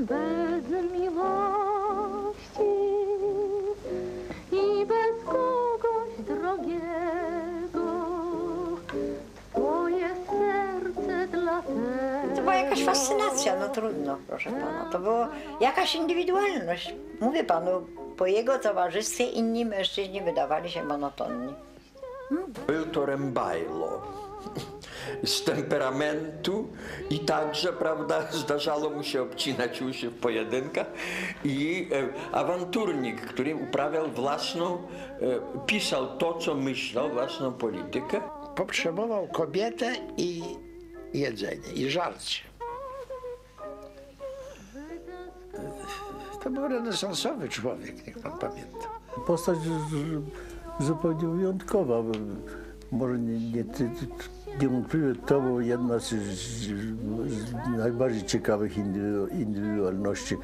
bez miłości i bez kogoś drogiego. Twoje serce dlatego. To była jakaś fascynacja, no trudno, proszę pana. To była jakaś indywidualność. Mówię panu, po jego towarzystwie inni mężczyźni wydawali się monotonni. Był to Rembajlo. Z temperamentu i także, prawda, zdarzało mu się obcinać uszy w pojedynkach i e, awanturnik, który uprawiał własną, e, pisał to, co myślał, własną politykę. Potrzebował kobietę i jedzenie, i żarcie. To był renesansowy człowiek, niech pan pamięta. Postać zupełnie wyjątkowa. Może nie, nie, ty- niewątpliwie to była jedna z, najbardziej ciekawych indywidu- indywidualności,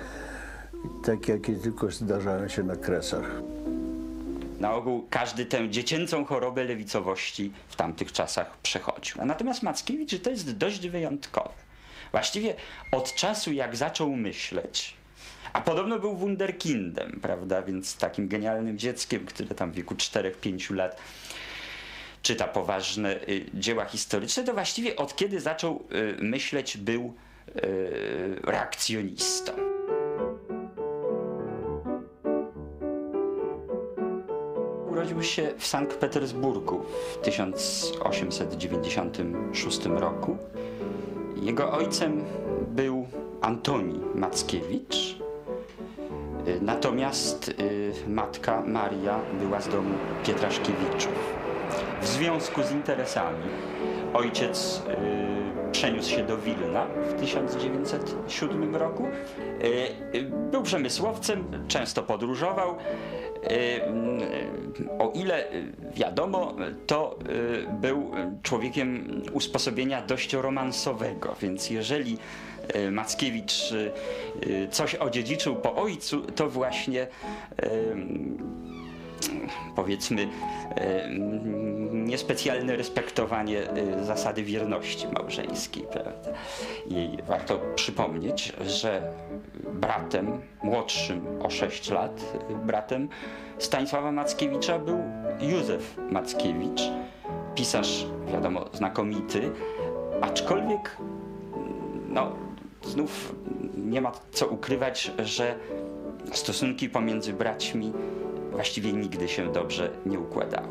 takie jakie tylko zdarzają się na kresach. Na ogół każdy tę dziecięcą chorobę lewicowości w tamtych czasach przechodził. Natomiast Mackiewicz to jest dość wyjątkowy. Właściwie od czasu jak zaczął myśleć, a podobno był wunderkindem, prawda, więc takim genialnym dzieckiem, które tam w wieku 4-5 lat czyta poważne y, dzieła historyczne, to właściwie od kiedy zaczął y, myśleć był y, reakcjonistą. Urodził się w Sankt Petersburgu w 1896 roku. Jego ojcem był Antoni Mackiewicz, natomiast matka Maria była z domu Pietraszkiewiczów. W związku z interesami ojciec y, przeniósł się do Wilna w 1907 roku. Y, y, Był przemysłowcem, często podróżował. Y, mm, O ile y, wiadomo, to y, był człowiekiem usposobienia dość romansowego, więc jeżeli y, Mackiewicz y, y, coś odziedziczył po ojcu, to właśnie y, powiedzmy e, niespecjalne respektowanie e, zasady wierności małżeńskiej. Prawda? I warto przypomnieć, że bratem, młodszym o 6 lat, bratem Stanisława Mackiewicza był Józef Mackiewicz, pisarz, wiadomo, znakomity, aczkolwiek no, znów nie ma co ukrywać, że stosunki pomiędzy braćmi właściwie nigdy się dobrze nie układały.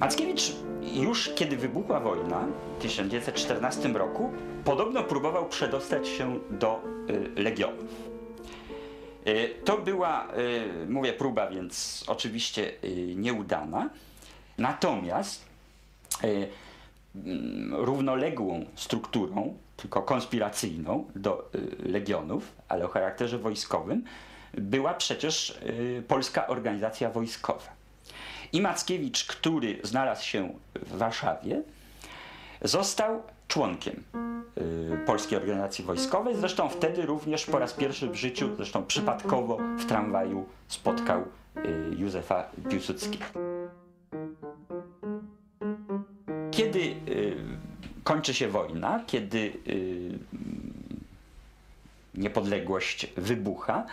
Mackiewicz już kiedy wybuchła wojna w 1914 roku podobno próbował przedostać się do y, Legionów. Y, To była, y, mówię, próba, więc oczywiście y, nieudana. Natomiast y, mm, równoległą strukturą, tylko konspiracyjną do y, legionów, ale o charakterze wojskowym, była przecież y, Polska Organizacja Wojskowa. I Mackiewicz, który znalazł się w Warszawie, został członkiem y, Polskiej Organizacji Wojskowej. Zresztą wtedy również po raz pierwszy w życiu, zresztą przypadkowo w tramwaju spotkał Józefa Piłsudskiego. Kończy się wojna, kiedy y, niepodległość wybucha,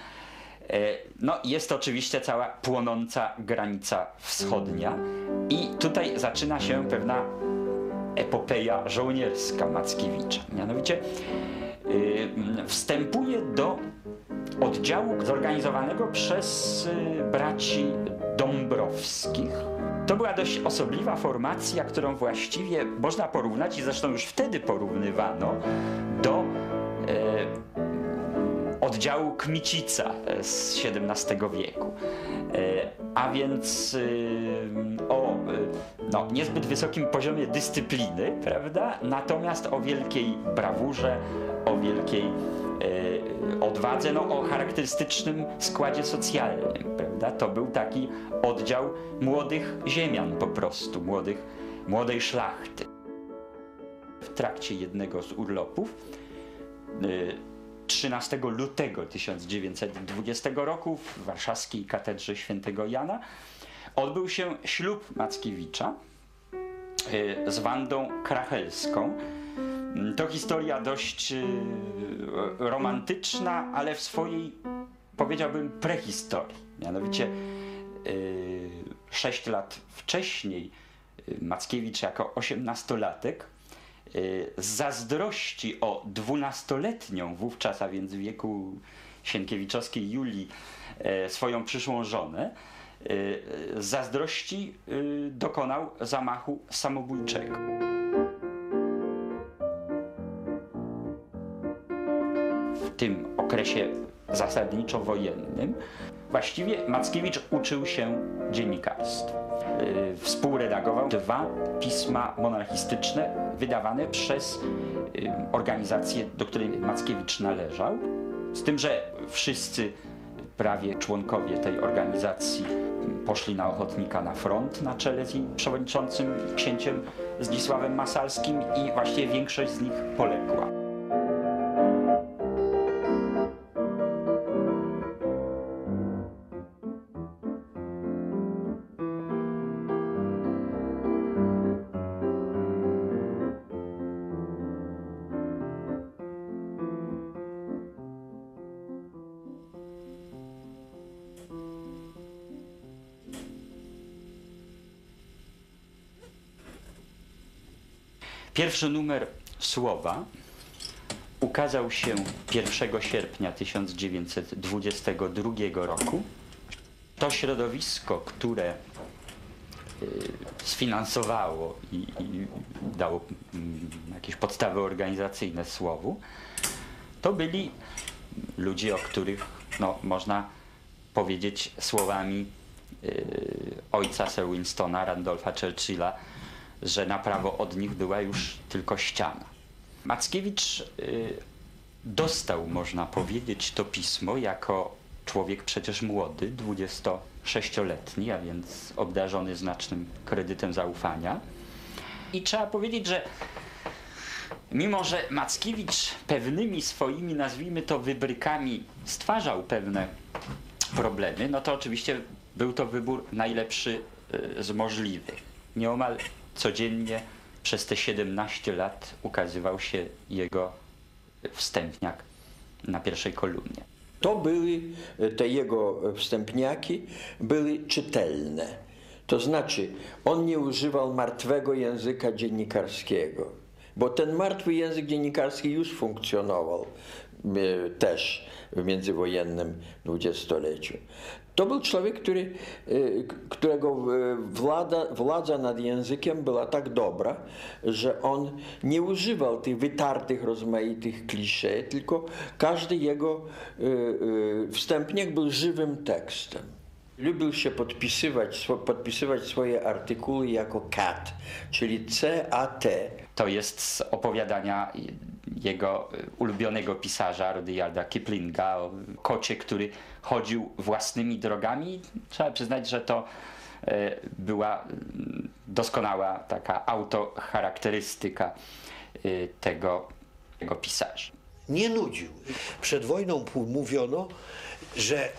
e, no jest oczywiście cała płonąca granica wschodnia i tutaj zaczyna się pewna epopeja żołnierska Mackiewicza. Mianowicie y, wstępuje do oddziału zorganizowanego przez y, braci Dąbrowskich. To była dość osobliwa formacja, którą właściwie można porównać i zresztą już wtedy porównywano do e, oddziału Kmicica e, z XVII wieku. E, A więc y, o no, niezbyt wysokim poziomie dyscypliny, prawda? Natomiast o wielkiej brawurze, o wielkiej e, odwadze, no, o charakterystycznym składzie socjalnym, prawda? To był taki oddział młodych ziemian po prostu, młodych, młodej szlachty. W trakcie jednego z urlopów y, 13 lutego 1920 roku w warszawskiej katedrze świętego Jana odbył się ślub Mackiewicza y, z Wandą Krachelską. To historia dość y, romantyczna, ale w swojej, powiedziałbym, prehistorii. Mianowicie y, sześć lat wcześniej y, Mackiewicz jako osiemnastolatek zazdrości o dwunastoletnią wówczas, a więc w wieku Sienkiewiczowskiej Julii, swoją przyszłą żonę, zazdrości dokonał zamachu samobójczego. Tym okresie zasadniczo wojennym, właściwie Mackiewicz uczył się dziennikarstwa. Yy, Współredagował dwa pisma monarchistyczne wydawane przez yy, organizację, do której Mackiewicz należał. Z tym, że wszyscy prawie członkowie tej organizacji poszli na ochotnika na front na czele z jej przewodniczącym księciem Zdzisławem Masalskim i właściwie większość z nich poległa. Pierwszy numer Słowa ukazał się 1 sierpnia 1922 roku. To środowisko, które y, sfinansowało i, dało mm, jakieś podstawy organizacyjne Słowu, to byli ludzie, o których no, można powiedzieć słowami y, ojca Sir Winstona, Randolpha Churchilla, że na prawo od nich była już tylko ściana. Mackiewicz y, dostał, można powiedzieć, to pismo jako człowiek przecież młody, 26-letni, a więc obdarzony znacznym kredytem zaufania. I trzeba powiedzieć, że mimo, że Mackiewicz pewnymi swoimi, nazwijmy to, wybrykami stwarzał pewne problemy, no to oczywiście był to wybór najlepszy y, z możliwych. Nieomal codziennie przez te 17 lat ukazywał się jego wstępniak na pierwszej kolumnie. To były, te jego wstępniaki były czytelne. To znaczy, on nie używał martwego języka dziennikarskiego, bo ten martwy język dziennikarski już funkcjonował e, też w międzywojennym dwudziestoleciu. To był człowiek, który, k- którego e, władza, władza nad językiem była tak dobra, że on nie używał tych wytartych, rozmaitych klisze, tylko każdy jego e, wstępniak był żywym tekstem. Lubił się podpisywać, podpisywać swoje artykuły jako CAT, czyli C-A-T. To jest z opowiadania jego y, ulubionego pisarza Rudyarda Kiplinga o kocie, który chodził własnymi drogami. Trzeba przyznać, że to e, była mm, doskonała taka autocharakterystyka y, tego, tego pisarza. nie nudził. Przed wojną mówiono, że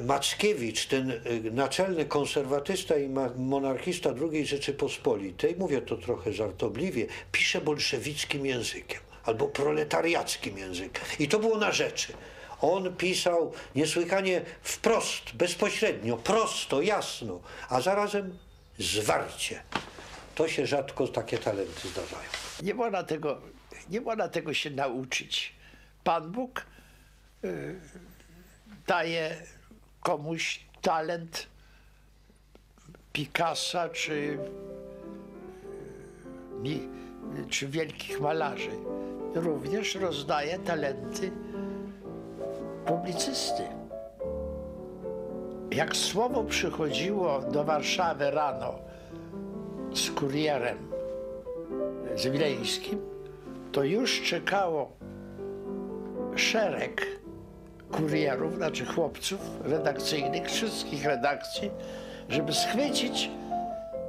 Mackiewicz, ten y, naczelny konserwatysta i monarchista II Rzeczypospolitej, mówię to trochę żartobliwie, pisze bolszewickim językiem albo proletariackim językiem. I to było na rzeczy. On pisał niesłychanie wprost, bezpośrednio, prosto, jasno, a zarazem zwarcie. To się rzadko takie talenty zdarzają. Nie można tego, nie można tego się nauczyć. Pan Bóg y, daje komuś talent Picassa czy, y, mi- czy wielkich malarzy. Również rozdaje talenty publicysty. Jak słowo przychodziło do Warszawy rano z kurierem z Wileńskim, to już czekało szereg kurierów, znaczy chłopców redakcyjnych, wszystkich redakcji, żeby schwycić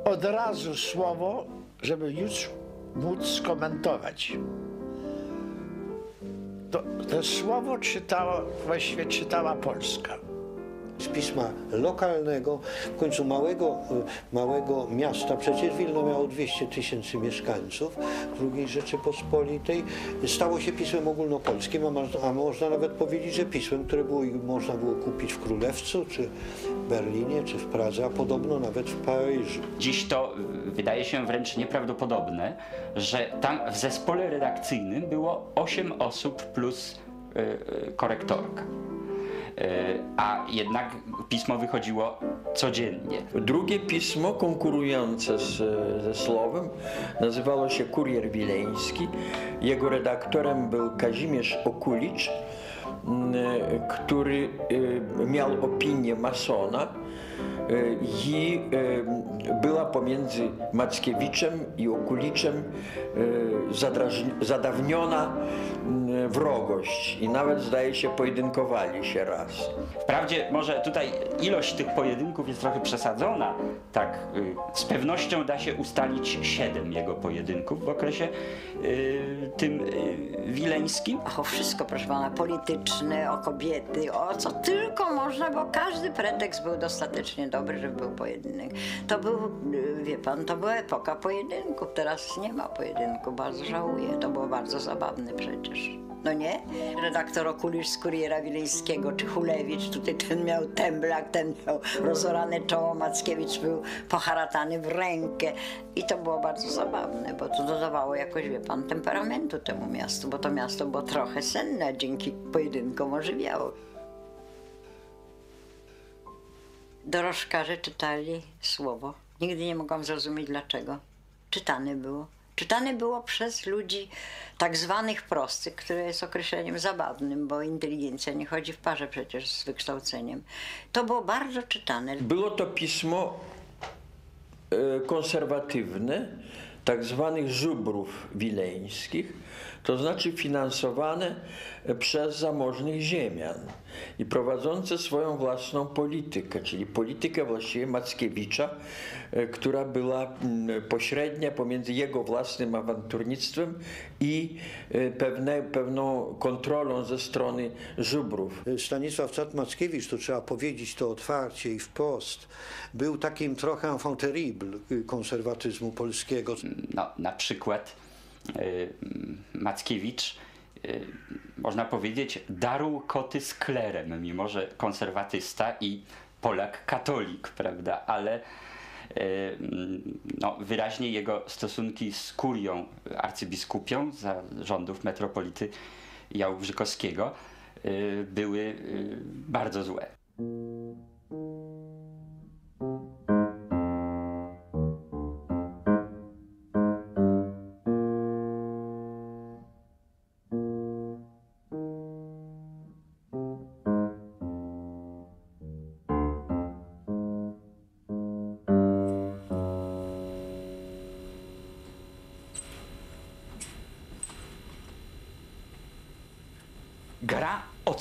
od razu słowo, żeby już móc skomentować. To, to słowo czytała, właściwie czytała Polska. Z pisma lokalnego, w końcu małego, y, małego miasta, przecież Wilno miało 200 tysięcy mieszkańców II Rzeczypospolitej, stało się pismem ogólnopolskim, a, mo- a można nawet powiedzieć, że pismem, które było, można było kupić w Królewcu, czy w Berlinie, czy w Pradze, a podobno nawet w Paryżu. Dziś to y, wydaje się wręcz nieprawdopodobne, że tam w zespole redakcyjnym było 8 osób plus y, korektorka. Y, a jednak pismo wychodziło codziennie. Drugie pismo konkurujące z, ze Słowem nazywało się Kurier Wileński. Jego redaktorem był Kazimierz Okulicz, który e, miał opinię masona e, i e, była pomiędzy Mackiewiczem i Okuliczem e, zadawniona m, wrogość i nawet zdaje się pojedynkowali się raz. Wprawdzie może tutaj ilość tych pojedynków jest trochę przesadzona, tak y, z pewnością da się ustalić siedem jego pojedynków w okresie y, tym y, wileńskim. Ach, o wszystko, proszę pana, polityczne, o kobiety, o co tylko można, bo każdy pretekst był dostatecznie dobry, żeby był pojedynek. To był, y, wie pan, to była epoka pojedynków, teraz nie ma pojedynku, bardzo żałuję, to było bardzo zabawne przecież. No nie? Redaktor Okulisz z Kuriera Wileńskiego, czy Hulewicz, tutaj ten miał temblak, ten miał rozorane czoło, Mackiewicz był poharatany w rękę. I to było bardzo zabawne, bo to dodawało jakoś, wie pan, temperamentu temu miastu, bo to miasto było trochę senne, dzięki pojedynkom ożywiało. Dorożkarze czytali słowo. Nigdy nie mogłam zrozumieć dlaczego. Czytane było. Czytane było przez ludzi tak zwanych prostych, które jest określeniem zabawnym, bo inteligencja nie chodzi w parze przecież z wykształceniem. To było bardzo czytane. Było to pismo e, konserwatywne, tak zwanych żubrów wileńskich, to znaczy finansowane przez zamożnych ziemian i prowadzące swoją własną politykę, czyli politykę właściwie Mackiewicza, e, która była mm, pośrednia pomiędzy jego własnym awanturnictwem i e, pewne, pewną kontrolą ze strony żubrów. Stanisław Cat-Mackiewicz, to trzeba powiedzieć to otwarcie i wprost, był takim trochę enfant terrible y, konserwatyzmu polskiego. No, na przykład Mackiewicz, y, można powiedzieć, darł koty z klerem, mimo że konserwatysta i Polak katolik, prawda, ale y, no, wyraźnie jego stosunki z kurią arcybiskupią za rządów metropolity Jałbrzykowskiego y, były y, bardzo złe.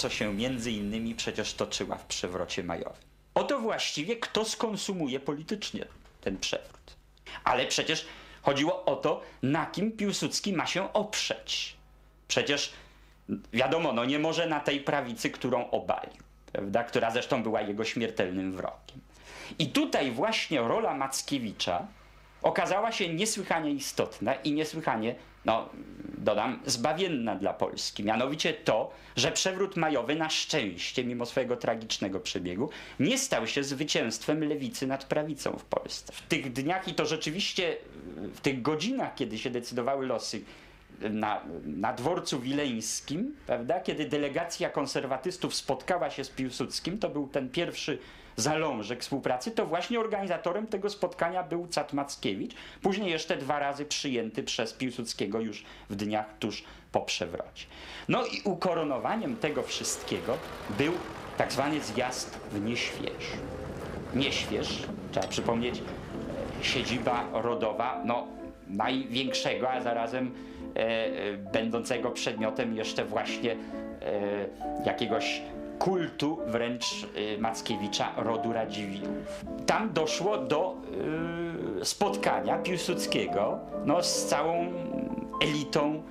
Co się między innymi przecież toczyła w przewrocie majowym. O to właściwie, kto skonsumuje politycznie ten przewrót. Ale przecież chodziło o to, na kim Piłsudski ma się oprzeć. Przecież wiadomo, no nie może na tej prawicy, którą obalił, prawda? która zresztą była jego śmiertelnym wrogiem. I tutaj właśnie rola Mackiewicza okazała się niesłychanie istotna i niesłychanie, no dodam, zbawienna dla Polski. Mianowicie to, że przewrót majowy na szczęście, mimo swojego tragicznego przebiegu, nie stał się zwycięstwem lewicy nad prawicą w Polsce. W tych dniach i to rzeczywiście w tych godzinach, kiedy się decydowały losy na, na dworcu wileńskim, prawda, kiedy delegacja konserwatystów spotkała się z Piłsudskim, to był ten pierwszy zalążek współpracy, to właśnie organizatorem tego spotkania był Cat Mackiewicz, później jeszcze dwa razy przyjęty przez Piłsudskiego już w dniach tuż po przewrocie. No i ukoronowaniem tego wszystkiego był tak zwany zjazd w Nieśwież. Nieśwież, trzeba przypomnieć, e, siedziba rodowa, no największego, a zarazem e, e, będącego przedmiotem jeszcze właśnie e, jakiegoś kultu wręcz Mackiewicza rodu Radziwiłłów. Tam doszło do spotkania Piłsudskiego no, z całą elitą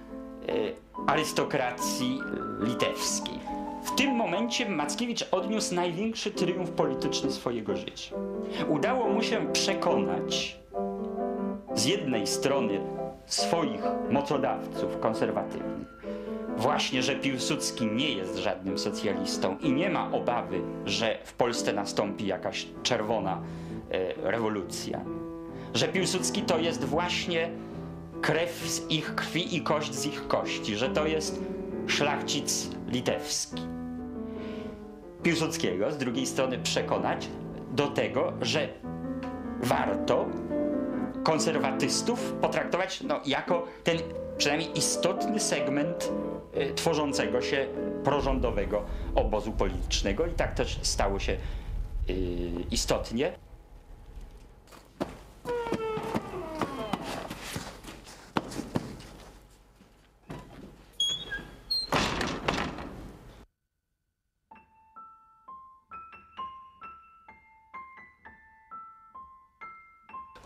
arystokracji litewskiej. W tym momencie Mackiewicz odniósł największy triumf polityczny swojego życia. Udało mu się przekonać z jednej strony swoich mocodawców konserwatywnych, właśnie, że Piłsudski nie jest żadnym socjalistą i nie ma obawy, że w Polsce nastąpi jakaś czerwona e, rewolucja. Że Piłsudski to jest właśnie krew z ich krwi i kość z ich kości, że to jest szlachcic litewski. Piłsudskiego z drugiej strony przekonać do tego, że warto konserwatystów potraktować no, jako ten przynajmniej istotny segment y, tworzącego się prorządowego obozu politycznego i tak też stało się y, istotnie.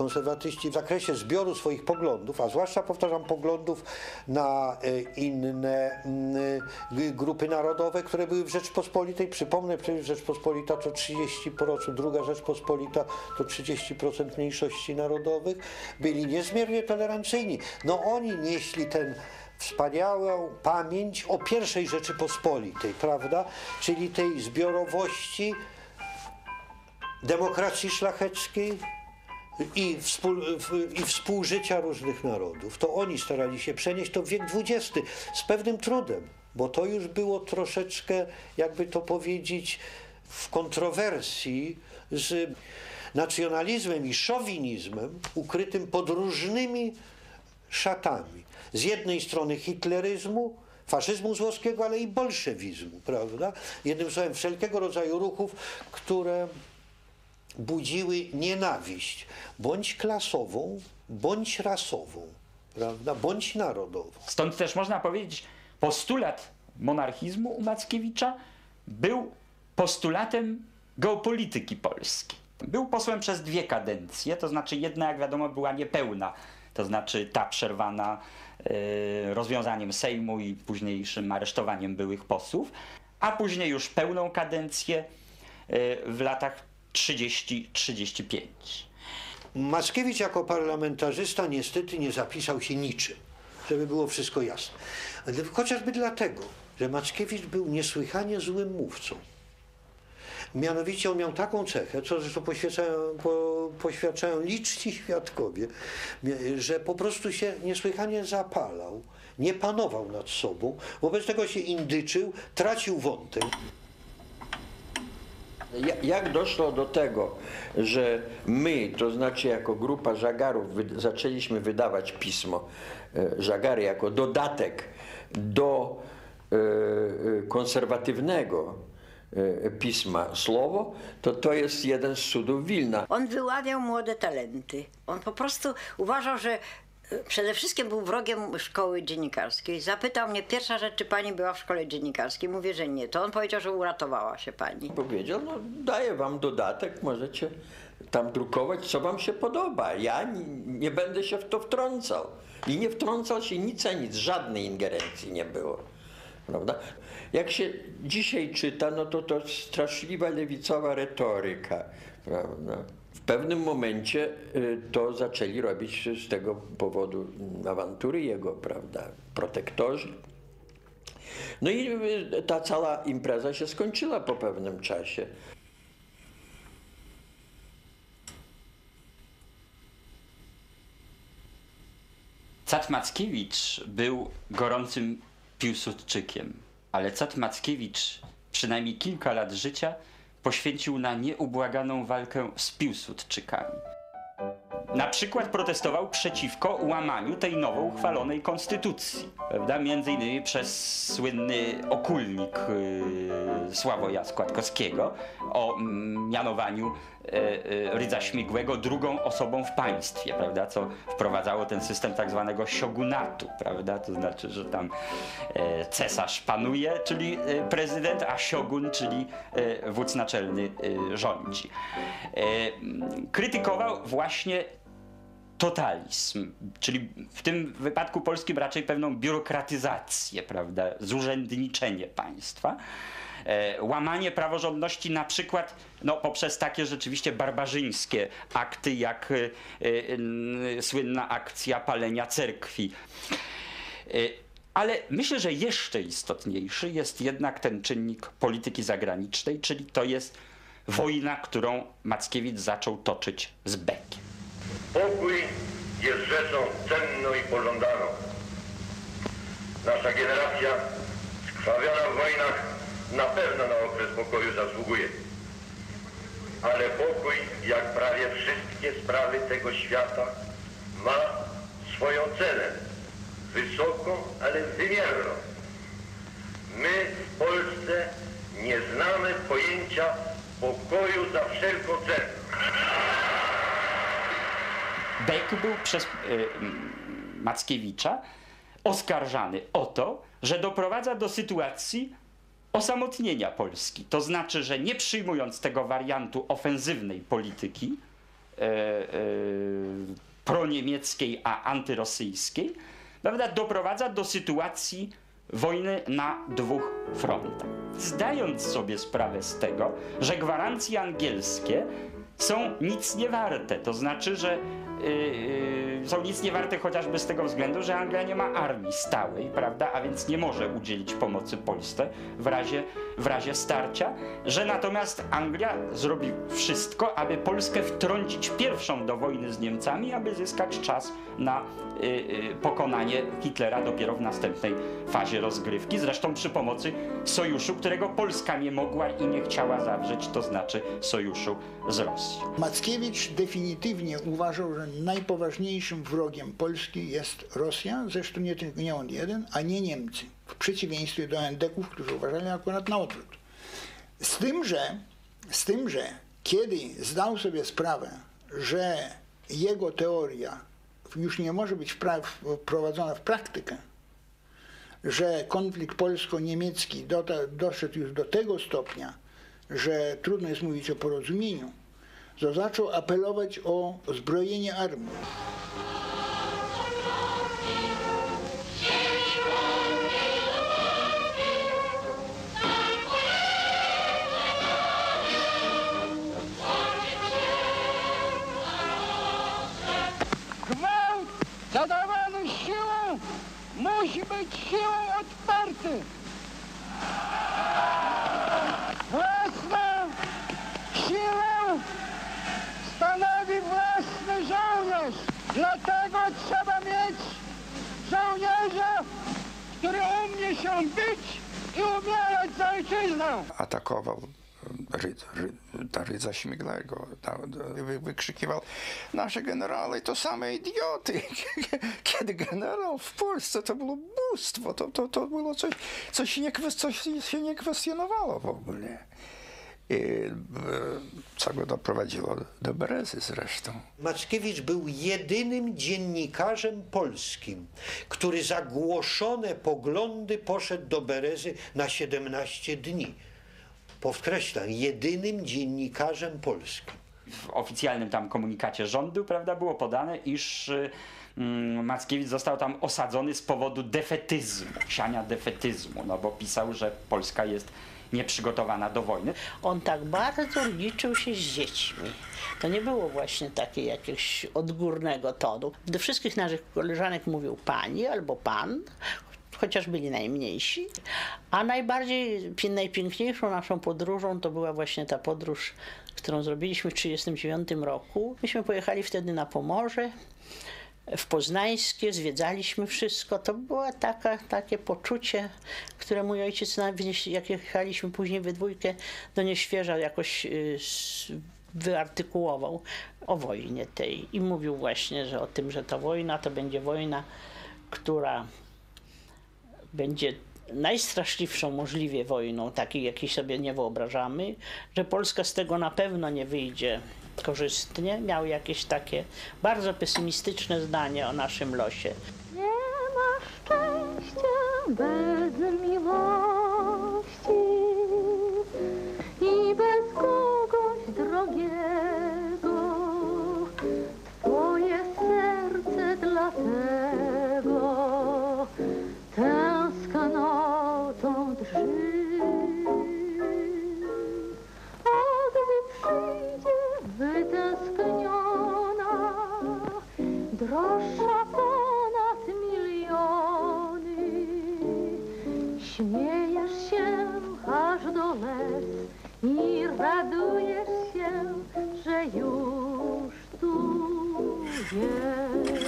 Konserwatyści w zakresie zbioru swoich poglądów, a zwłaszcza powtarzam poglądów na e, inne mm, grupy narodowe, które były w Rzeczpospolitej. Przypomnę, przecież Rzeczpospolita to 30%, druga Rzeczpospolita to 30% mniejszości narodowych. Byli niezmiernie tolerancyjni. No oni nieśli ten wspaniałą pamięć o pierwszej Rzeczypospolitej, prawda? Czyli tej zbiorowości demokracji szlacheckiej, i, współ, i współżycia różnych narodów. To oni starali się przenieść to w wiek XX z pewnym trudem, bo to już było troszeczkę, jakby to powiedzieć, w kontrowersji z nacjonalizmem i szowinizmem ukrytym pod różnymi szatami. Z jednej strony hitleryzmu, faszyzmu włoskiego, ale i bolszewizmu, prawda? Jednym słowem, wszelkiego rodzaju ruchów, które budziły nienawiść, bądź klasową, bądź rasową, prawda? bądź narodową. Stąd też można powiedzieć, postulat monarchizmu u Mackiewicza był postulatem geopolityki Polski. Był posłem przez dwie kadencje, to znaczy jedna, jak wiadomo, była niepełna, to znaczy ta przerwana e, rozwiązaniem Sejmu i późniejszym aresztowaniem byłych posłów, a później już pełną kadencję e, w latach 30-35. Mackiewicz jako parlamentarzysta niestety nie zapisał się niczym, żeby było wszystko jasne. Chociażby dlatego, że Mackiewicz był niesłychanie złym mówcą. Mianowicie on miał taką cechę, co zresztą poświadczają, po, poświadczają liczni świadkowie, że po prostu się niesłychanie zapalał, nie panował nad sobą, wobec tego się indyczył, tracił wątek. Ja- Jak doszło do tego, że my, to znaczy jako grupa żagarów, zaczęliśmy wydawać pismo e, żagary jako dodatek do e, e, konserwatywnego pisma Słowo, to to jest jeden z cudów Wilna. On wyławiał młode talenty. On po prostu uważał, że przede wszystkim był wrogiem szkoły dziennikarskiej. Zapytał mnie pierwsza rzecz, czy pani była w szkole dziennikarskiej. Mówię, że nie. To on powiedział, że uratowała się pani. Powiedział, no daję wam dodatek, możecie tam drukować, co wam się podoba. Ja nie, nie będę się w to wtrącał. I nie wtrącał się nic a nic, żadnej ingerencji nie było. Prawda? Jak się dzisiaj czyta, no to to straszliwa lewicowa retoryka. Prawda? Pewnym momencie y, to zaczęli robić z tego powodu awantury jego, prawda, protektorzy. No i y, ta cała impreza się skończyła po pewnym czasie. Cat Mackiewicz był gorącym Piłsudczykiem, ale Cat Mackiewicz przynajmniej kilka lat życia poświęcił na nieubłaganą walkę z Piłsudczykami. Na przykład protestował przeciwko łamaniu tej nowo uchwalonej konstytucji, prawda? Między innymi przez słynny okulnik yy, Sławoja Składkowskiego o mm, mianowaniu Rydza Śmigłego drugą osobą w państwie, prawda? Co wprowadzało ten system tak zwanego siogunatu, prawda? To znaczy, że tam e, cesarz panuje, czyli e, prezydent, a siogun, czyli e, wódz naczelny e, rządzi. E, krytykował właśnie totalizm, czyli w tym wypadku polskim raczej pewną biurokratyzację, prawda, zurzędniczenie państwa. E, łamanie praworządności na przykład no, poprzez takie rzeczywiście barbarzyńskie akty, jak e, e, słynna akcja palenia cerkwi. Ale myślę, że jeszcze istotniejszy jest jednak ten czynnik polityki zagranicznej, czyli to jest wojna, którą Mackiewicz zaczął toczyć z Beckiem. Pokój jest rzeczą cenną i pożądaną. Nasza generacja skrwawiona w wojnach na pewno na okres pokoju zasługuje. Ale pokój, jak prawie wszystkie sprawy tego świata, ma swoją cenę. Wysoką, ale wymierną. My w Polsce nie znamy pojęcia pokoju za wszelką cenę. Beck był przez y, Mackiewicza oskarżany o to, że doprowadza do sytuacji osamotnienia Polski. To znaczy, że nie przyjmując tego wariantu ofensywnej polityki e, e, proniemieckiej, a antyrosyjskiej, prawda, doprowadza do sytuacji wojny na dwóch frontach. Zdając sobie sprawę z tego, że gwarancje angielskie są nic nie warte, to znaczy, że yy, są nic nie warte chociażby z tego względu, że Anglia nie ma armii stałej, prawda, a więc nie może udzielić pomocy Polsce w razie, w razie starcia, że natomiast Anglia zrobi wszystko, aby Polskę wtrącić pierwszą do wojny z Niemcami, aby zyskać czas na yy, pokonanie Hitlera dopiero w następnej fazie rozgrywki, zresztą przy pomocy sojuszu, którego Polska nie mogła i nie chciała zawrzeć, to znaczy sojuszu z Rosją. Mackiewicz definitywnie uważał, że najpoważniejszym wrogiem Polski jest Rosja, zresztą nie, nie on jeden, a nie Niemcy, w przeciwieństwie do endeków, którzy uważali akurat na odwrót. Z tym, że, z tym, że kiedy zdał sobie sprawę, że jego teoria już nie może być wprowadzona w praktykę, że konflikt polsko-niemiecki doszedł już do tego stopnia, że trudno jest mówić o porozumieniu, to zaczął apelować o zbrojenie armii. Gwałt zadawany siłą musi być siłą odparty. Dlatego trzeba mieć żołnierza, który umie się bić i umierać za ojczyznę. atakował ta rydza śmiglego, wy, wykrzykiwał nasze generały to same idioty. Kiedy generał w Polsce to było bóstwo, to, to, to było coś, coś, się nie, coś się nie kwestionowało w ogóle. I e, co go doprowadziło do Berezy zresztą. Mackiewicz był jedynym dziennikarzem polskim, który za głoszone poglądy poszedł do Berezy na 17 dni. Podkreślam, jedynym dziennikarzem polskim. w oficjalnym tam komunikacie rządu, prawda, było podane, iż y, mm, Mackiewicz został tam osadzony z powodu defetyzmu, siania defetyzmu, no bo pisał, że Polska jest nieprzygotowana do wojny. On tak bardzo liczył się z dziećmi. To nie było właśnie takie jakiegoś odgórnego tonu. Do wszystkich naszych koleżanek mówił pani albo pan, chociaż byli najmniejsi. A najbardziej, pi- najpiękniejszą naszą podróżą to była właśnie ta podróż, którą zrobiliśmy w 1939 roku. Myśmy pojechali wtedy na Pomorze, w Poznańskie, zwiedzaliśmy wszystko. To było taka, takie poczucie, które mój ojciec, jak jechaliśmy później we dwójkę do Nieświeża, jakoś y, wyartykułował o wojnie tej i mówił właśnie, że o tym, że to wojna, to będzie wojna, która będzie najstraszliwszą możliwie wojną, takiej jakiej sobie nie wyobrażamy, że Polska z tego na pewno nie wyjdzie korzystnie. Miał jakieś takie bardzo pesymistyczne zdanie o naszym losie. Nie ma szczęścia bez miłości i bez kogoś drogiego. Łez i radujesz się, że już tu jest.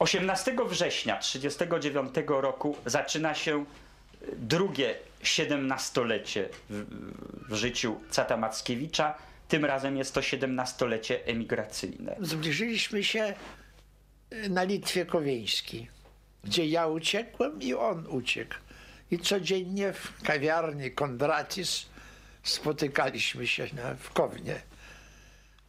Osiemnastego września 1939 roku zaczyna się drugie siedemnastolecie w, w życiu Cata Mackiewicza. Tym razem jest to siedemnastolecie emigracyjne. Zbliżyliśmy się y, na Litwie Kowieńskiej, gdzie ja uciekłem i on uciekł. I codziennie w kawiarni Kondratis spotykaliśmy się w Kownie.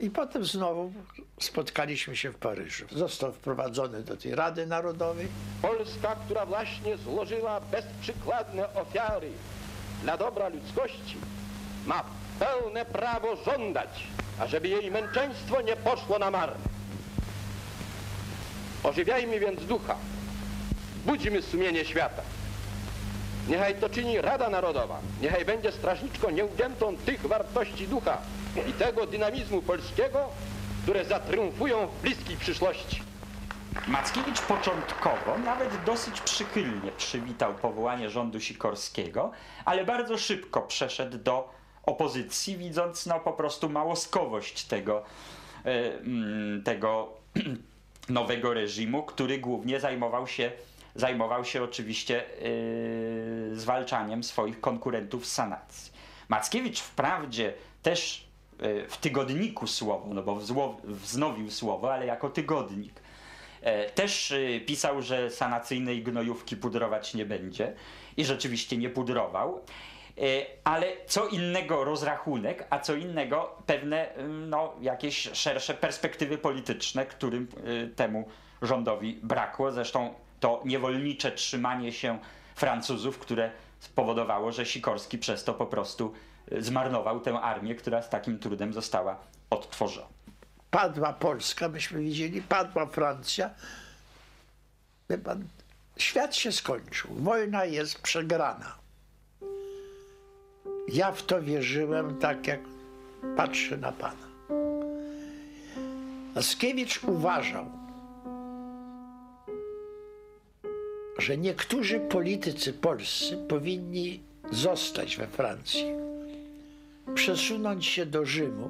I potem znowu spotkaliśmy się w Paryżu. Został wprowadzony do tej Rady Narodowej. Polska, która właśnie złożyła bezprzykładne ofiary dla dobra ludzkości, ma pełne prawo żądać, ażeby jej męczeństwo nie poszło na marne. Ożywiajmy więc ducha, budźmy sumienie świata. Niechaj to czyni Rada Narodowa, niechaj będzie strażniczką nieugiętą tych wartości ducha i tego dynamizmu polskiego, które zatriumfują w bliskiej przyszłości. Mackiewicz początkowo nawet dosyć przychylnie przywitał powołanie rządu Sikorskiego, ale bardzo szybko przeszedł do opozycji, widząc no, po prostu małoskowość tego, e, mm, tego nowego reżimu, który głównie zajmował się, zajmował się oczywiście e, zwalczaniem swoich konkurentów z sanacji. Mackiewicz wprawdzie też w tygodniku słowo, no bo wznowił słowo, ale jako tygodnik. E, Też e, pisał, że sanacyjnej gnojówki pudrować nie będzie i rzeczywiście nie pudrował. E, Ale co innego rozrachunek, a co innego pewne ym, no, jakieś szersze perspektywy polityczne, którym temu rządowi brakło. Zresztą to niewolnicze trzymanie się Francuzów, które spowodowało, że Sikorski przez to po prostu zmarnował tę armię, która z takim trudem została odtworzona. Padła Polska, myśmy widzieli, padła Francja. Pan, świat się skończył. Wojna jest przegrana. Ja w to wierzyłem tak, jak patrzę na pana. Mackiewicz uważał, że niektórzy politycy polscy powinni zostać we Francji, przesunąć się do Rzymu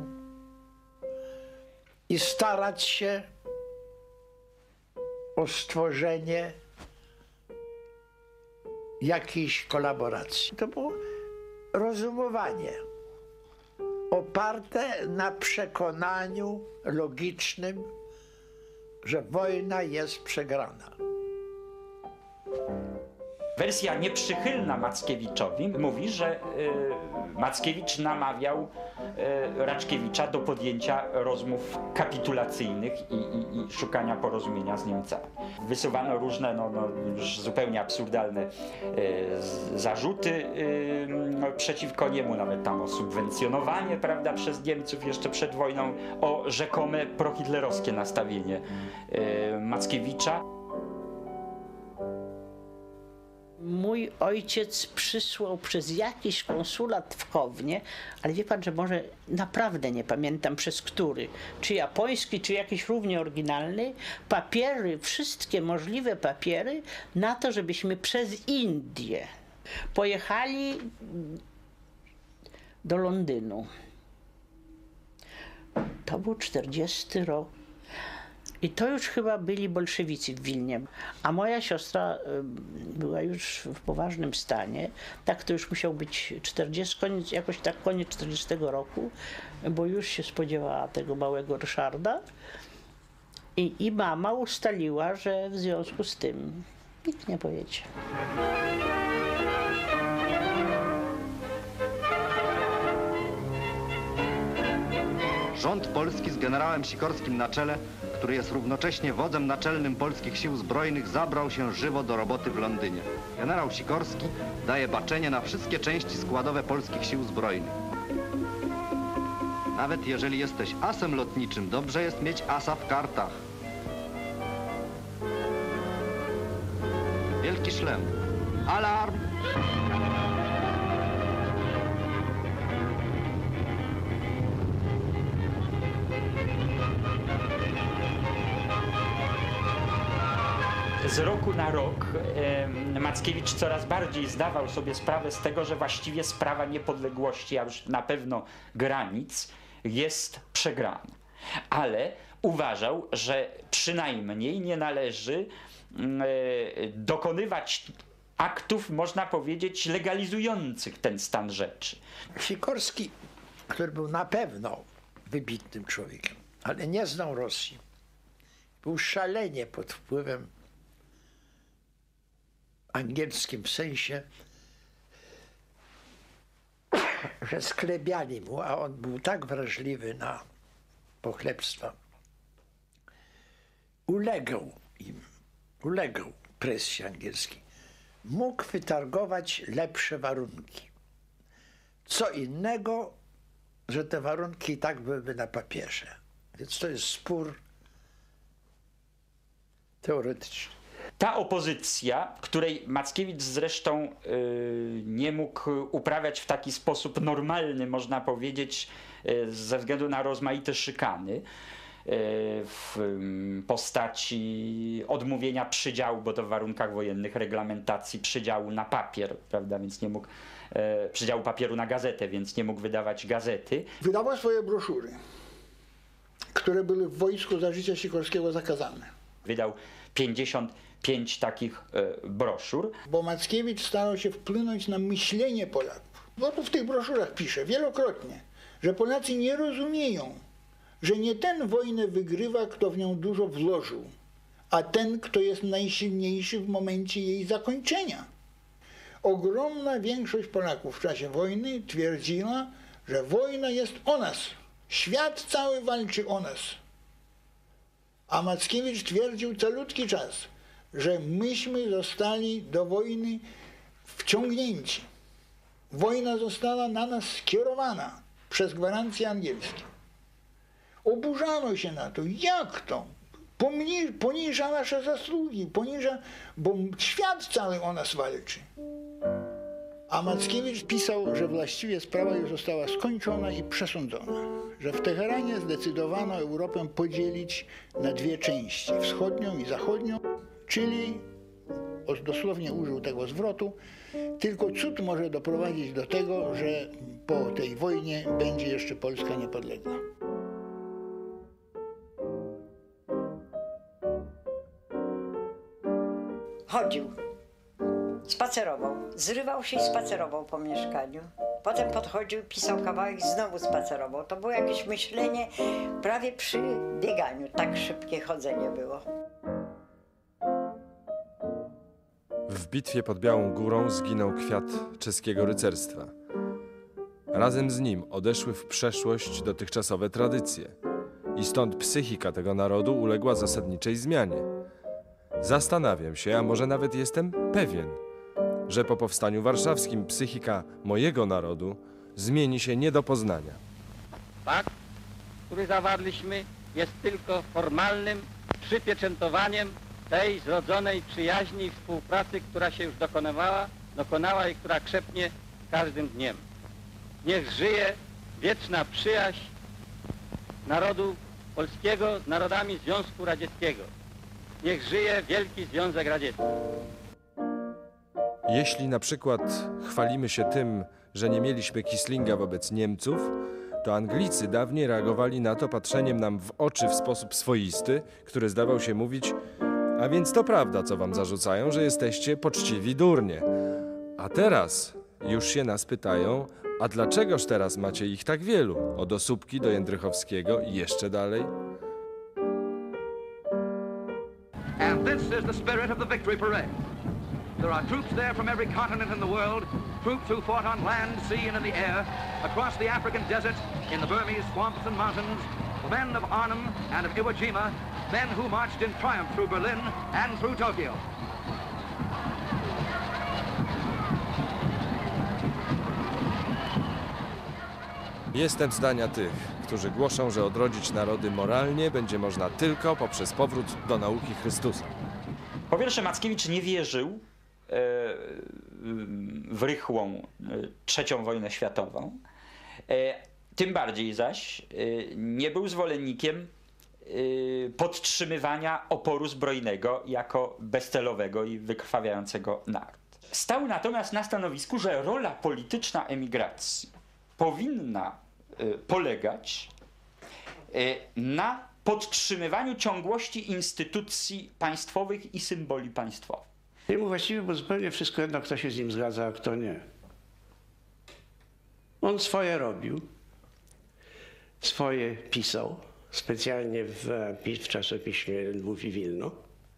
i starać się o stworzenie jakiejś kolaboracji. To było rozumowanie oparte na przekonaniu logicznym, że wojna jest przegrana. Wersja nieprzychylna Mackiewiczowi mówi, że y, Mackiewicz namawiał y, Raczkiewicza do podjęcia rozmów kapitulacyjnych i, i, i szukania porozumienia z Niemcami. Wysuwano różne, no, no, już zupełnie absurdalne y, zarzuty no, przeciwko niemu, nawet tam o subwencjonowanie prawda, przez Niemców jeszcze przed wojną, o rzekome prohitlerowskie nastawienie Mackiewicza. Mój ojciec przysłał przez jakiś konsulat w Kownie, ale wie pan, że może naprawdę nie pamiętam przez który, czy japoński, czy jakiś równie oryginalny, papiery, wszystkie możliwe papiery na to, żebyśmy przez Indię pojechali do Londynu. To był 40 rok. I to już chyba byli bolszewicy w Wilnie. A moja siostra y, była już w poważnym stanie. Tak to już musiał być 40, koniec, jakoś tak koniec 40 roku, bo już się spodziewała tego małego Ryszarda. I, I mama ustaliła, że w związku z tym nikt nie pojedzie. Rząd polski z generałem Sikorskim na czele, który jest równocześnie wodzem naczelnym polskich sił zbrojnych, zabrał się żywo do roboty w Londynie. Generał Sikorski daje baczenie na wszystkie części składowe polskich sił zbrojnych. Nawet jeżeli jesteś asem lotniczym, dobrze jest mieć asa w kartach. Wielki szlem. Alarm! Z roku na rok Mackiewicz coraz bardziej zdawał sobie sprawę z tego, że właściwie sprawa niepodległości, a już na pewno granic, jest przegrana. Ale uważał, że przynajmniej nie należy mm, e, dokonywać aktów, można powiedzieć, legalizujących ten stan rzeczy. Sikorski, który był na pewno wybitnym człowiekiem, ale nie znał Rosji, był szalenie pod wpływem angielskim sensie, że sklebiali mu, a on był tak wrażliwy na pochlebstwa, uległ im, uległ presji angielskiej. Mógł wytargować lepsze warunki. Co innego, że te warunki i tak byłyby na papierze. Więc to jest spór teoretyczny. Ta opozycja, której Mackiewicz zresztą y, nie mógł uprawiać w taki sposób normalny, można powiedzieć, y, ze względu na rozmaite szykany y, w ym, postaci odmówienia przydziału, bo to w warunkach wojennych reglamentacji przydziału na papier, prawda, więc nie mógł e, przydziału papieru na gazetę, więc nie mógł wydawać gazety. Wydawał swoje broszury, które były w wojsku za życia Sikorskiego zakazane. Wydał 55 takich e, broszur. Bo Mackiewicz starał się wpłynąć na myślenie Polaków. Bo to w tych broszurach pisze wielokrotnie, że Polacy nie rozumieją, że nie ten wojnę wygrywa, kto w nią dużo włożył, a ten, kto jest najsilniejszy w momencie jej zakończenia. Ogromna większość Polaków w czasie wojny twierdziła, że wojna jest o nas. Świat cały walczy o nas. A Mackiewicz twierdził calutki czas, że myśmy zostali do wojny wciągnięci. Wojna została na nas skierowana przez gwarancje angielskie. Oburzano się na to. Jak to? Poniża nasze zasługi, poniża, bo świat cały o nas walczy. A Mackiewicz pisał, że właściwie sprawa już została skończona i przesądzona, że w Teheranie zdecydowano Europę podzielić na dwie części, wschodnią i zachodnią, czyli, dosłownie użył tego zwrotu, tylko cud może doprowadzić do tego, że po tej wojnie będzie jeszcze Polska niepodległa. Chodził, spacerował, zrywał się i spacerował po mieszkaniu. Potem podchodził, pisał kawałek i znowu spacerował. To było jakieś myślenie prawie przy bieganiu. Tak szybkie chodzenie było. W bitwie pod Białą Górą zginął kwiat czeskiego rycerstwa. Razem z nim odeszły w przeszłość dotychczasowe tradycje i stąd psychika tego narodu uległa zasadniczej zmianie. Zastanawiam się, a może nawet jestem pewien, że po powstaniu warszawskim psychika mojego narodu zmieni się nie do poznania. Pakt, który zawarliśmy, jest tylko formalnym przypieczętowaniem tej zrodzonej przyjaźni i współpracy, która się już dokonywała, dokonała i która krzepnie każdym dniem. Niech żyje wieczna przyjaźń narodu polskiego z narodami Związku Radzieckiego. Niech żyje Wielki Związek Radziecki. Jeśli na przykład chwalimy się tym, że nie mieliśmy Kislinga wobec Niemców, to Anglicy dawniej reagowali na to patrzeniem nam w oczy w sposób swoisty, który zdawał się mówić: A więc to prawda, co wam zarzucają, że jesteście poczciwi durnie. A teraz już się nas pytają: A dlaczegoż teraz macie ich tak wielu? Od Osóbki do Jędrychowskiego i jeszcze dalej? And this is the spirit of the victory parade. There are troops there from every continent in the world, troops who fought on land, sea, and in the air, across the African desert, in the Burmese swamps and mountains, men of Arnhem and of Iwo Jima, men who marched in triumph through Berlin and through Tokyo. Jestem zdania tych, którzy głoszą, że odrodzić narody moralnie będzie można tylko poprzez powrót do nauki Chrystusa. Po pierwsze, Mackiewicz nie wierzył e, w rychłą e, trzecią wojnę światową. Tym bardziej zaś e, nie był zwolennikiem e, podtrzymywania oporu zbrojnego jako bezcelowego i wykrwawiającego naród. Stał natomiast na stanowisku, że rola polityczna emigracji powinna e, polegać na podtrzymywaniu ciągłości instytucji państwowych i symboli państwowych. Jemu właściwie było zupełnie wszystko jedno, kto się z nim zgadza, a kto nie. On swoje robił, swoje pisał, specjalnie w, w czasopiśmie Lwów i Wilno.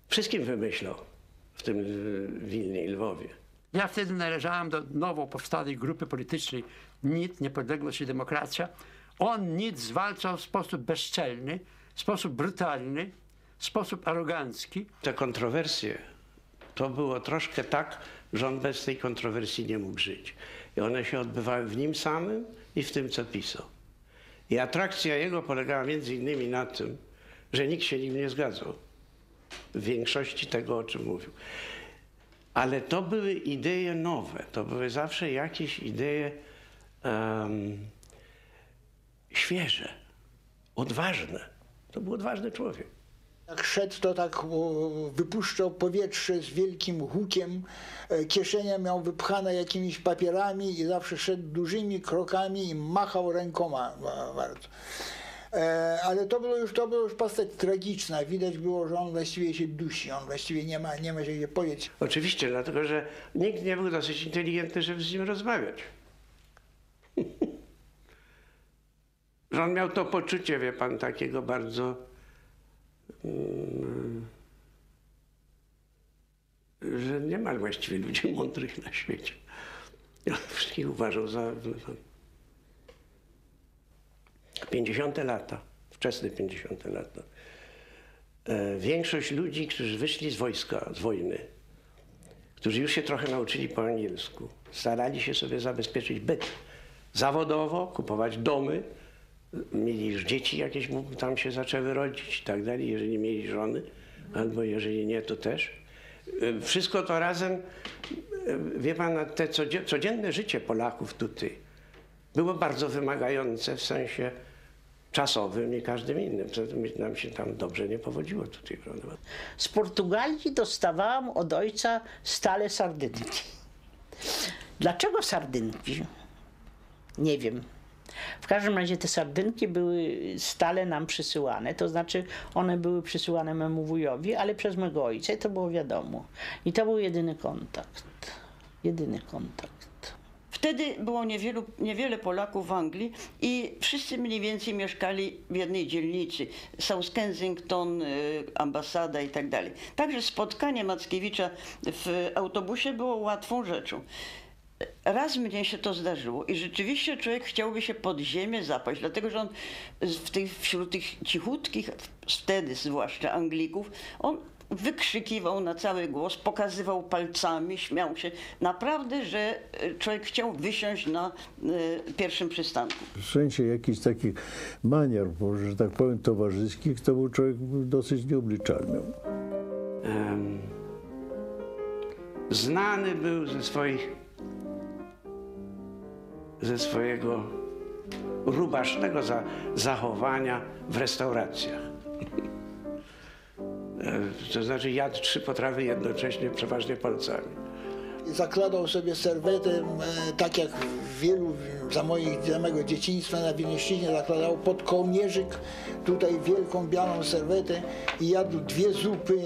Wszystkim wymyślał w tym w Wilnie i Lwowie. Ja wtedy należałem do nowo powstałej grupy politycznej NIT, Niepodległość i Demokracja. On NIT zwalczał w sposób bezczelny, w sposób brutalny, w sposób arogancki. Te kontrowersje to było troszkę tak, że on bez tej kontrowersji nie mógł żyć. I one się odbywały w nim samym i w tym, co pisał. I atrakcja jego polegała między innymi na tym, że nikt się nim nie zgadzał. W większości tego, o czym mówił. Ale to były idee nowe. To były zawsze jakieś idee em, świeże, odważne. To był odważny człowiek. Jak szedł, to tak o, wypuszczał powietrze z wielkim hukiem. E, Kieszenie miał wypchane jakimiś papierami i zawsze szedł dużymi krokami i machał rękoma ba- bardzo. E, Ale to było już, to było już postać tragiczna. Widać było, że on właściwie się dusi. On właściwie nie ma, nie ma się gdzie podzieć. Oczywiście, dlatego że nikt nie był dosyć inteligentny, żeby z nim rozmawiać. że on miał to poczucie, wie pan, takiego bardzo. Mm, że nie ma właściwie ludzi mądrych na świecie. On wszystkich uważał za. 50 lata, wczesne 50 lata. E, Większość ludzi, którzy wyszli z wojska, z wojny, którzy już się trochę nauczyli po angielsku, starali się sobie zabezpieczyć byt zawodowo, kupować domy, mieli już dzieci jakieś tam się zaczęły rodzić i tak dalej, jeżeli mieli żony, albo jeżeli nie, to też. E, Wszystko to razem, e, wie pan, te codzie- codzienne życie Polaków tutaj było bardzo wymagające w sensie czasowym i każdym innym. Nam się tam dobrze nie powodziło tutaj, prawda? Z Portugalii dostawałam od ojca stale sardynki. Dlaczego sardynki? Nie wiem. W każdym razie te sardynki były stale nam przysyłane, to znaczy one były przysyłane memu wujowi, ale przez mego ojca i to było wiadomo. I to był jedyny kontakt. Jedyny kontakt. Wtedy było niewielu, niewiele Polaków w Anglii i wszyscy mniej więcej mieszkali w jednej dzielnicy. South Kensington, y, ambasada i tak dalej. Także spotkanie Mackiewicza w autobusie było łatwą rzeczą. Raz mnie się to zdarzyło i rzeczywiście człowiek chciałby się pod ziemię zapaść, dlatego że on w tych, wśród tych cichutkich, wtedy zwłaszcza Anglików, on wykrzykiwał na cały głos, pokazywał palcami, śmiał się. Naprawdę, że e, człowiek chciał wysiąść na e, pierwszym przystanku. W sensie jakichś takich manier, może, że tak powiem, towarzyskich, to był człowiek dosyć nieobliczalny. Em, znany był ze swoich ze swojego rubasznego za, zachowania w restauracjach. E, To znaczy jadł trzy potrawy jednocześnie, przeważnie palcami. Zakładał sobie serwetę, e, tak jak wielu za, moich, za mojego dzieciństwa na Wileńszczyźnie zakładał pod kołnierzyk, tutaj wielką białą serwetę i jadł dwie zupy,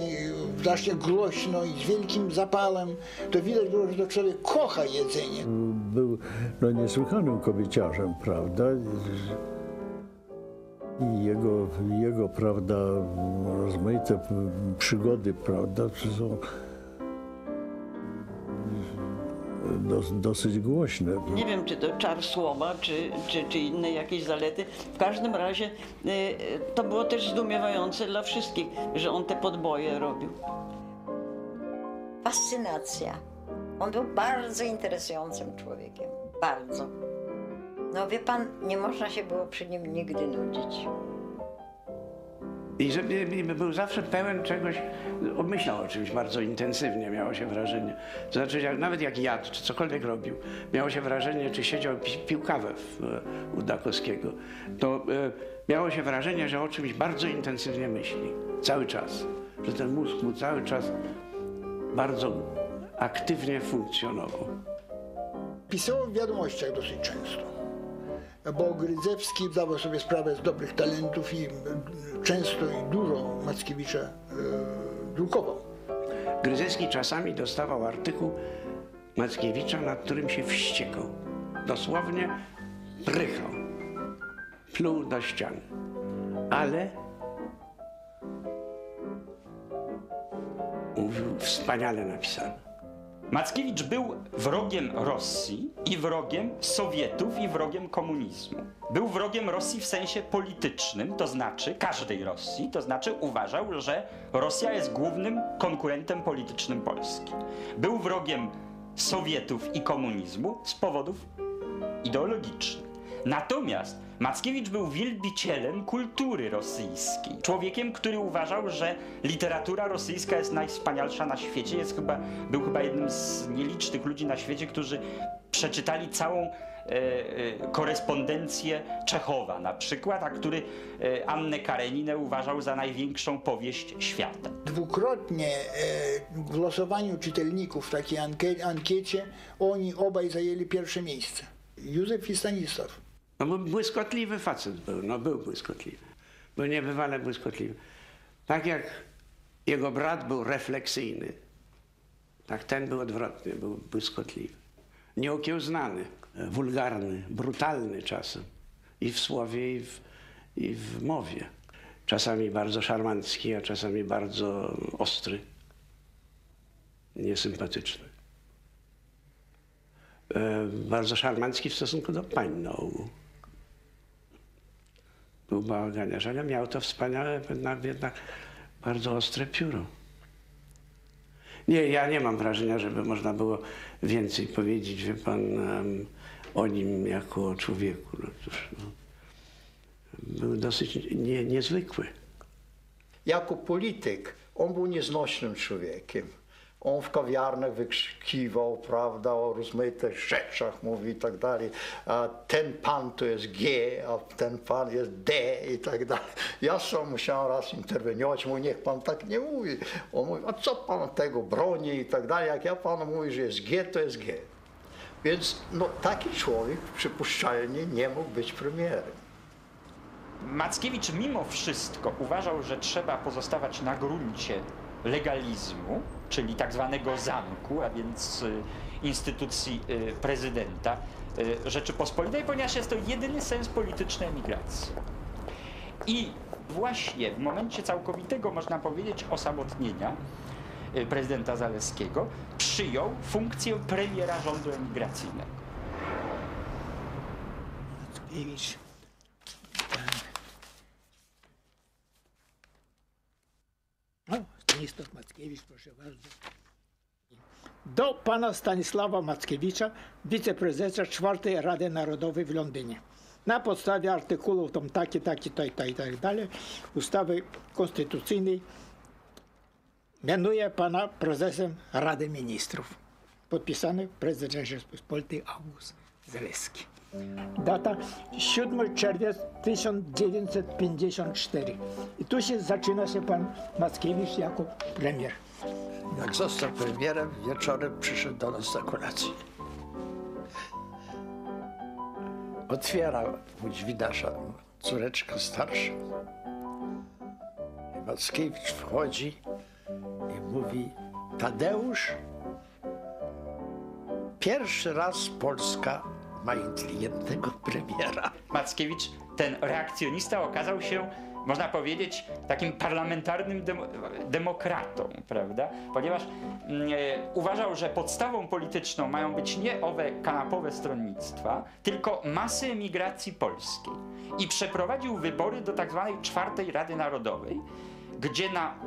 właśnie głośno i z wielkim zapalem. To widać było, że to człowiek kocha jedzenie. Był no, niesłychanym kobieciarzem, prawda? I jego, jego, prawda, rozmaite przygody, prawda, są dos, dosyć głośne. Nie wiem, czy to czar słowa, czy, czy, czy inne jakieś zalety. W każdym razie y, to było też zdumiewające dla wszystkich, że on te podboje robił. Fascynacja. On był bardzo interesującym człowiekiem. Bardzo. No wie pan, nie można się było przy nim nigdy nudzić. I żeby był zawsze pełen czegoś, obmyślał o czymś bardzo intensywnie, miało się wrażenie. To znaczy, jak, nawet jak jadł, czy cokolwiek robił, miało się wrażenie, czy siedział, pi, pił kawę w, u Dakowskiego, to e, miało się wrażenie, że o czymś bardzo intensywnie myśli. Cały czas. Że ten mózg mu cały czas bardzo aktywnie funkcjonował. Pisał w wiadomościach dosyć często, bo Grydzewski zdawał sobie sprawę z dobrych talentów i często i dużo Mackiewicza e, drukował. Gryzewski czasami dostawał artykuł Mackiewicza, nad którym się wściekał. Dosłownie prychał. Pluł do ściany. Ale mówił wspaniale napisane. Mackiewicz był wrogiem Rosji i wrogiem Sowietów i wrogiem komunizmu. Był wrogiem Rosji w sensie politycznym, to znaczy każdej Rosji, to znaczy uważał, że Rosja jest głównym konkurentem politycznym Polski. Był wrogiem Sowietów i komunizmu z powodów ideologicznych. Natomiast Mackiewicz był wielbicielem kultury rosyjskiej. Człowiekiem, który uważał, że literatura rosyjska jest najwspanialsza na świecie. Jest chyba, był chyba jednym z nielicznych ludzi na świecie, którzy przeczytali całą e, e, korespondencję Czechowa na przykład, a który e, Annę Kareninę uważał za największą powieść świata. Dwukrotnie w losowaniu czytelników w takiej ankie, ankiecie oni obaj zajęli pierwsze miejsce. Józef i Stanisław. No błyskotliwy facet był, no był błyskotliwy. Był niebywale błyskotliwy. Tak jak jego brat był refleksyjny, tak ten był odwrotny, był błyskotliwy. Nieokiełznany, wulgarny, brutalny czasem. I w słowie, i w, i w mowie. Czasami bardzo szarmancki, a czasami bardzo ostry. Niesympatyczny. E, bardzo szarmancki w stosunku do pań na ogół był bałaganiarz, miał to wspaniałe, jednak, jednak bardzo ostre pióro. Nie, ja nie mam wrażenia, żeby można było więcej powiedzieć, wie pan, um, o nim jako o człowieku. No, cóż, no. Był dosyć nie, niezwykły. Jako polityk on był nieznośnym człowiekiem. On w kawiarnach wykrzykiwał, prawda, o rozmaitych rzeczach, mówi i tak dalej. A ten pan to jest G, a ten pan jest D i tak dalej. Ja sam musiałem raz interweniować, mówię, niech pan tak nie mówi. On mówi, a co pan tego broni i tak dalej. Jak ja panu mówię, że jest G, to jest G. Więc no, taki człowiek przypuszczalnie nie mógł być premierem. Mackiewicz mimo wszystko uważał, że trzeba pozostawać na gruncie legalizmu, czyli tak zwanego zamku, a więc y, instytucji y, prezydenta y, Rzeczypospolitej, ponieważ jest to jedyny sens politycznej emigracji. I właśnie w momencie całkowitego, można powiedzieć, osamotnienia prezydenta Zaleskiego przyjął funkcję premiera rządu emigracyjnego. Mackiewicz. No, Stanisław Mackiewicz, proszę bardzo. Do pana Stanisława Mackiewicza, wiceprezesa czwartej Rady Narodowej w Londynie. Na podstawie artykułów tam takie, takie, tak, tak, tak dalej, ustawy konstytucyjnej mianuje pana prezesem Rady Ministrów. Podpisany prezydent Rzeczypospolitej August Zaleski. Data 7 czerwiec 1954. I tu się zaczyna się pan Mackiewicz jako premier. Jak został premierem, wieczorem przyszedł do nas na kolację. Otwiera drzwi nasza córeczka starsza. Mackiewicz wchodzi i mówi Tadeusz, pierwszy raz Polska ma inteligentnego premiera. Mackiewicz, ten reakcjonista, okazał się można powiedzieć, takim parlamentarnym dem demokratą, prawda? Ponieważ mm, e, uważał, że podstawą polityczną mają być nie owe kanapowe stronnictwa, tylko masy emigracji polskiej. I przeprowadził wybory do tak zwanej czwartej Rady Narodowej, gdzie na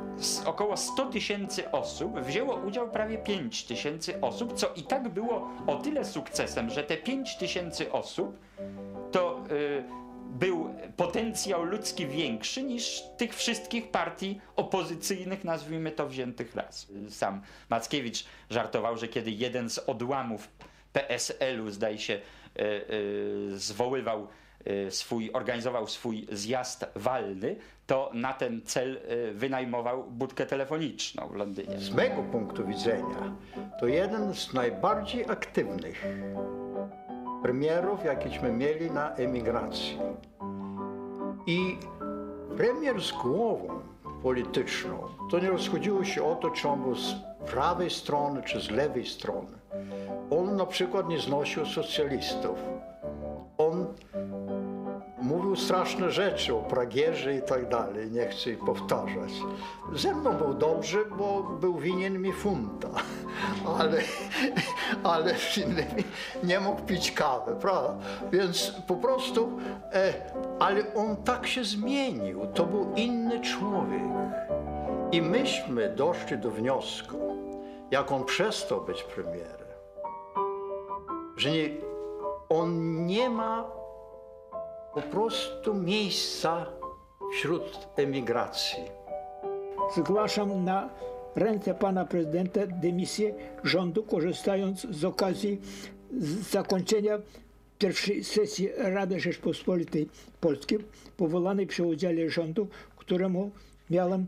około 100 tysięcy osób wzięło udział prawie 5 tysięcy osób, co i tak było o tyle sukcesem, że te 5 tysięcy osób to y, był potencjał ludzki większy niż tych wszystkich partii opozycyjnych, nazwijmy to, wziętych raz. Sam Mackiewicz żartował, że kiedy jeden z odłamów PSL-u, zdaje się, y, y, zwoływał swój, organizował swój zjazd walny, to na ten cel y, wynajmował budkę telefoniczną w Londynie. Z mego punktu widzenia to jeden z najbardziej aktywnych premierów, jakieśmy mieli na emigracji. I premier z głową polityczną, to nie rozchodziło się o to, czy on był z prawej strony, czy z lewej strony. On na przykład nie znosił socjalistów. On mówił straszne rzeczy o Pragierze i tak dalej, nie chcę ich powtarzać. Ze mną był dobrze, bo był winien mi funta, ale, ale z innymi nie mógł pić kawy, prawda? Więc po prostu, e, ale on tak się zmienił, to był inny człowiek. I myśmy doszli do wniosku, jak on przestał być premierem, że nie, on nie ma po prostu miejsca wśród emigracji. Zgłaszam na ręce pana prezydenta dymisję rządu, korzystając z okazji zakończenia pierwszej sesji Rady Rzeczpospolitej Polskiej, powołanej przy udziale rządu, któremu miałem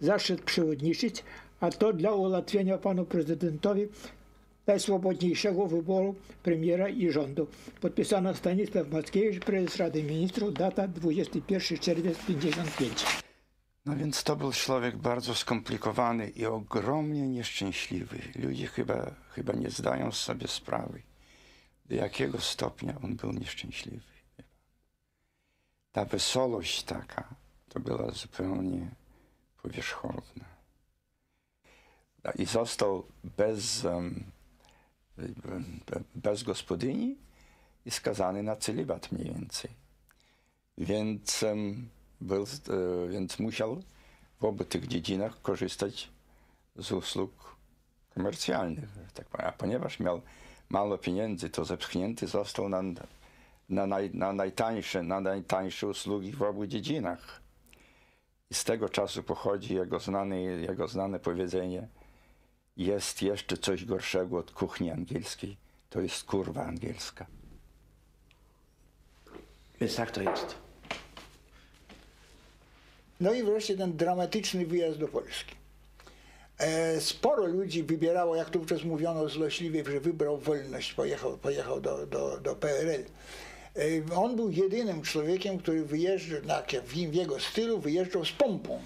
zaszczyt przewodniczyć, a to dla ułatwienia panu prezydentowi najswobodniejszego wyboru premiera i rządu. Podpisano Stanisław Mackiewicz, prezes Rady Ministrów, data 21 czerwiec 55. No więc to był człowiek bardzo skomplikowany i ogromnie nieszczęśliwy. Ludzie chyba, chyba nie zdają sobie sprawy, do jakiego stopnia on był nieszczęśliwy. Ta wesołość taka, to była zupełnie powierzchowna. I został bez, be- bez gospodyni i skazany na celibat mniej więcej. Więc, był, e, więc musiał w obu tych dziedzinach korzystać z usług komercjalnych. Tak. A ponieważ miał mało pieniędzy, to zepchnięty został na, na, naj, na, najtańsze, na najtańsze usługi w obu dziedzinach. I z tego czasu pochodzi jego znane, jego znane powiedzenie jest jeszcze coś gorszego od kuchni angielskiej. To jest kurwa angielska. Więc tak to jest. No i wreszcie ten dramatyczny wyjazd do Polski. E, Sporo ludzi wybierało, jak to wówczas mówiono złośliwie, że wybrał wolność, pojechał, pojechał do, do, do PRL. E, On był jedynym człowiekiem, który wyjeżdżał, w w jego stylu wyjeżdżał z pompą.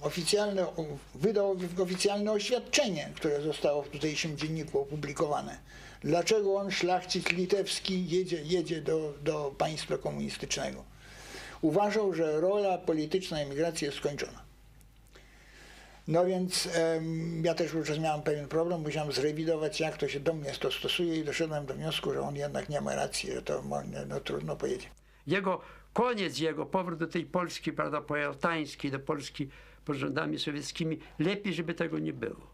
Oficjalne, wydał oficjalne oświadczenie, które zostało w tutejszym dzienniku opublikowane. Dlaczego on, szlachcic litewski, jedzie, jedzie do, do państwa komunistycznego. Uważał, że rola polityczna emigracji jest skończona. No więc em, ja też wówczas miałem pewien problem, musiałem zrewidować, jak to się do mnie to stosuje i doszedłem do wniosku, że on jednak nie ma racji, że to no, trudno powiedzieć. Jego koniec, jego powrót do tej Polski, prawda, pojaltańskiej, do Polski pod rządami sowieckimi, lepiej, żeby tego nie było.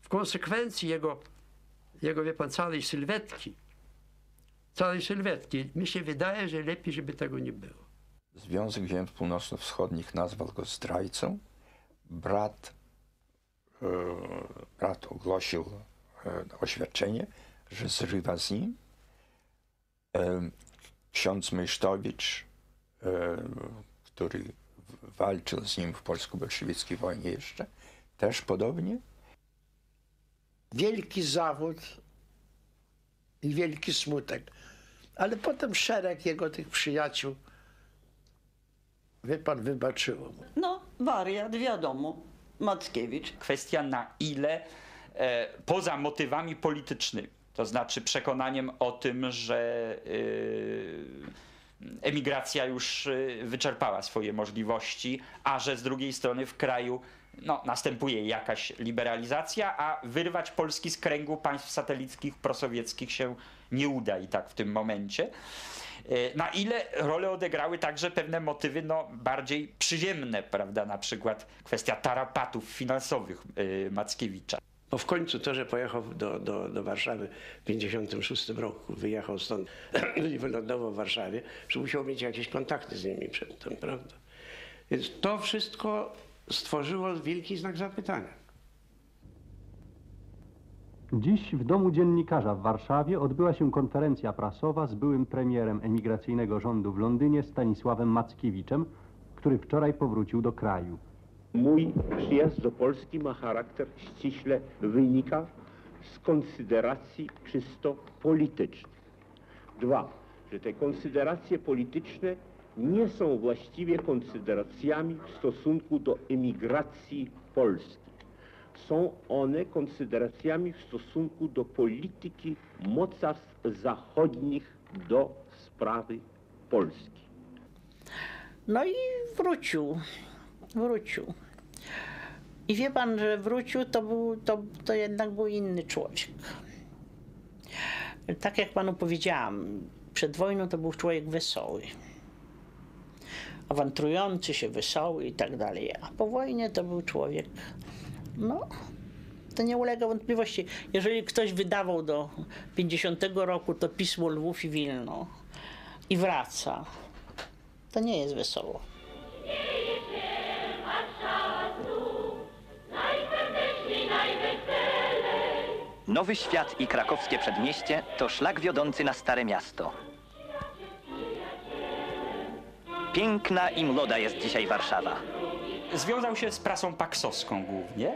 W konsekwencji jego, jego wie pan, całej sylwetki, całej sylwetki, mi się wydaje, że lepiej, żeby tego nie było. Związek Ziem Północno-Wschodnich nazwał go zdrajcą. Brat, e, brat ogłosił e, oświadczenie, że zrywa z nim. E, ksiądz Mysztowicz, e, który walczył z nim w polsko-bolszewickiej wojnie jeszcze, też podobnie. Wielki zawód i wielki smutek. Ale potem szereg jego tych przyjaciół, wie pan, wybaczyło mu. No, wariat, wiadomo. Mackiewicz. kwestia na ile e, poza motywami politycznymi, to znaczy przekonaniem o tym, że e, emigracja już y, wyczerpała swoje możliwości, a że z drugiej strony w kraju no, następuje jakaś liberalizacja, a wyrwać Polski z kręgu państw satelickich prosowieckich się nie uda i tak w tym momencie. Y, Na ile rolę odegrały także pewne motywy no, bardziej przyziemne, prawda? Na przykład kwestia tarapatów finansowych y, Mackiewicza. Bo w końcu to, że pojechał do, do, do Warszawy w 56 roku, wyjechał stąd i wylądował w Warszawie, że musiał mieć jakieś kontakty z nimi przedtem, prawda? Więc to wszystko stworzyło wielki znak zapytania. Dziś w Domu Dziennikarza w Warszawie odbyła się konferencja prasowa z byłym premierem emigracyjnego rządu w Londynie Stanisławem Mackiewiczem, który wczoraj powrócił do kraju. Mój przyjazd do Polski ma charakter ściśle wynika z konsideracji czysto politycznych. Dwa, że te konsyderacje polityczne nie są właściwie konsyderacjami w stosunku do emigracji Polski. Są one konsyderacjami w stosunku do polityki mocarstw zachodnich do sprawy Polski. No i wrócił. Wrócił. I wie pan, że wrócił, to, był, to, to jednak był inny człowiek. Tak jak panu powiedziałam, przed wojną to był człowiek wesoły. Awanturujący się, wesoły i tak dalej. A po wojnie to był człowiek, no, to nie ulega wątpliwości. Jeżeli ktoś wydawał do 50 roku to pismo Lwów i Wilno i wraca, to nie jest wesoło. Nowy Świat i krakowskie przedmieście to szlak wiodący na Stare Miasto. Piękna i młoda jest dzisiaj Warszawa. Związał się z prasą paksowską głównie.